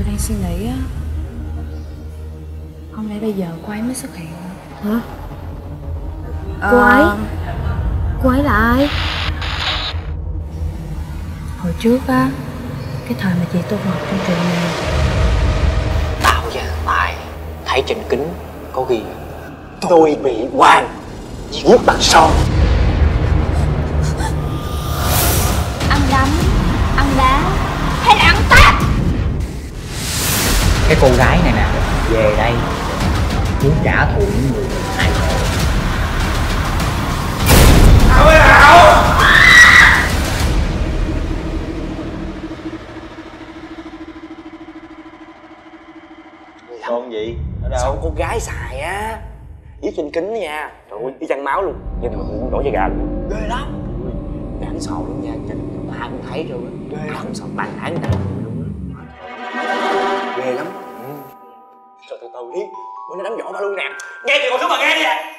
tôi đang suy nghĩ á. Không lẽ bây giờ cô ấy mới xuất hiện. Hả? Ờ, cô ấy? Cô ấy là ai? Hồi trước á cái thời mà chị tôi học trong trường này. Tao và tài thấy trên kính có ghi tôi bị quan giết bằng son. Ăn đấm ăn đá cái cô gái này nè. Về đây muốn trả thù những người hại cô son gì ở đâu? Son con gái xài á? Viết trên kính nha. Trời ơi y chang máu luôn. Nhìn mà muốn đổ da gà luôn. Ghê lắm. Đáng sợ luôn nha. Nhìn ta cũng thấy rồi. Á ghê không sợ tàn ái người ta từ từ đi bữa nay đánh võ ba luôn nè. Nghe chị còn thứ mà nghe đi. à